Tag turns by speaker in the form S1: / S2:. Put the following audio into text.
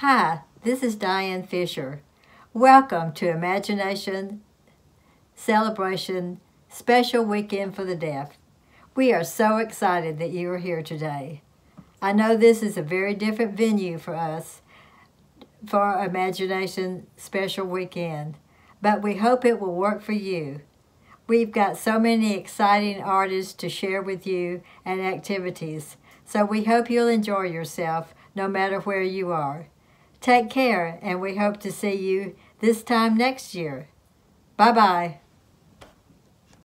S1: Hi, this is Diane Fisher. Welcome to Imagination Celebration Special Weekend for the Deaf. We are so excited that you are here today. I know this is a very different venue for us for Imagination Special Weekend, but we hope it will work for you. We've got so many exciting artists to share with you and activities, so we hope you'll enjoy yourself no matter where you are. Take care, and we hope to see you this time next year. Bye bye.